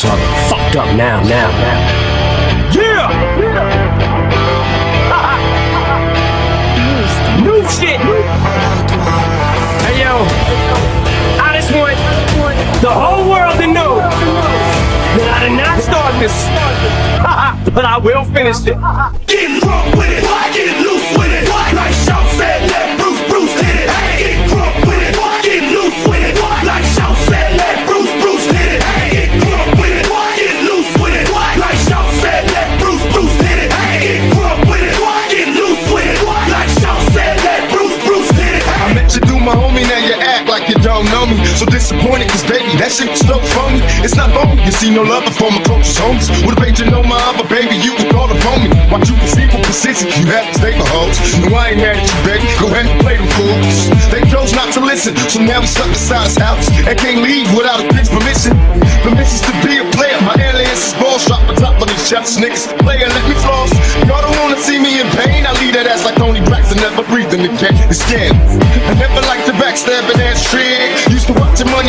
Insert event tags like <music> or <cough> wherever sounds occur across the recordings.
Talking fucked up now, now, now. Yeah! yeah. <laughs> New shit! Hey yo, I just want the whole world to know that I did not start this, <laughs> but I will finish it. Getting drunk with it, So disappointed, cause baby, that shit was so phony. It's not phony, you see no love for my closest homies. Would've made you know my other baby, you would call upon me. Why you can see for position, you have to stay for hoes. No, I ain't mad at you, baby, go ahead and play them fools. They chose not to listen, so now we stuck inside his house. And can't leave without a bitch permission. Permissions to be a player, my alias is ball shot on top of these shots. Niggas, player, let me floss. Y'all don't wanna see me in pain, I leave that ass like Toni Braxton, never breathing again. It's scam. I never liked the backstabbing ass trick.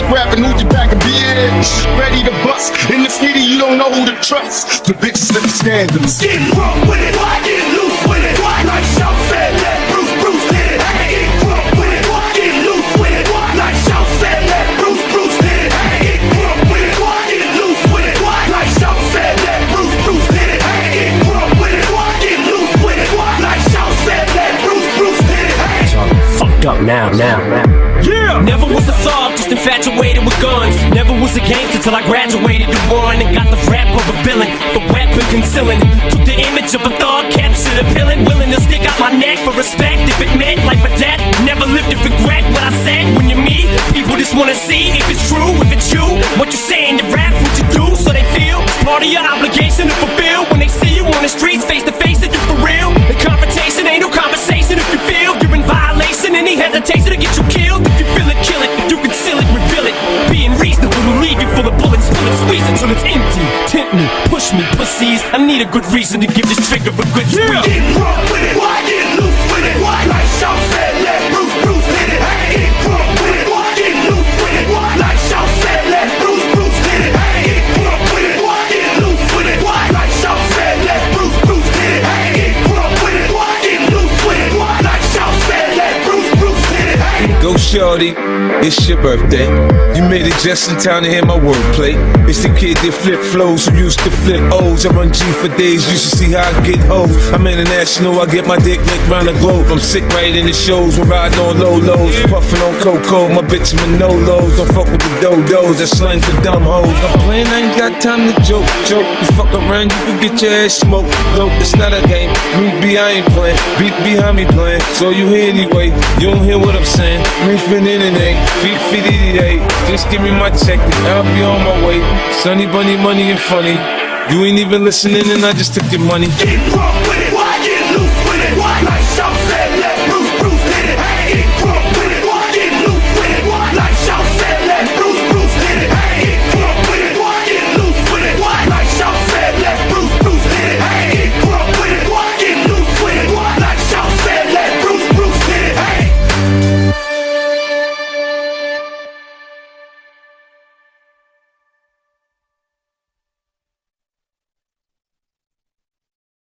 Used to watch your grabbing, who'd back and bitch. Ready to bust. In the city, you don't know who to trust. The bitches that be scandalous. Getting drunk with it, getting loose with it. Like Short said, let Bruce Bruce hit it. Getting drunk with it, getting loose with it. Like Short said, let Bruce Bruce hit it. Getting drunk with it, getting loose with it. Like Short said, let Bruce Bruce hit it. Getting drunk with it, getting loose with it. Like Short said, let Bruce Bruce hit it. Fucked up now, now, now. Yeah! Never was a thug, infatuated with guns. Never was a gangster till I graduated to one and got the rap of a villain, the weapon concealing. Took the image of a thug, captured a villain, willing to stick out my neck for respect. If it meant life or death, never lived to regret what I said. When you meet, people just wanna see if it's true, if it's you. What you saying, you rap, what you do, so they feel it's part of your obligation to fulfill. Tempt me, push me, pussies. I need a good reason to give this trigger a good squeeze. Getting drunk with it, getting loose with it. Like Short said, Go shorty, it's your birthday. You made it just in time to hear my wordplay. It's the kid that flip flows who used to flip O's. I run G for days, used to see how I get hoes. I'm international, I get my dick licked round the globe. I'm sick right in the shows, we're riding on low lows. Puffing on cocoa, my bitch Manolos. Don't fuck with the dodos, that's slang for dumb hoes. I'm playing, I ain't got time to joke, joke. You fuck around, you can get your ass smoked. Look, it's not a game. Me I ain't playing. Beat behind me playing. So you hear anyway, you don't hear what I'm saying. Me fin internet, feet feet day. Just give me my check, and I'll be on my way. Sunny bunny, money and funny. You ain't even listening, and I just took your money.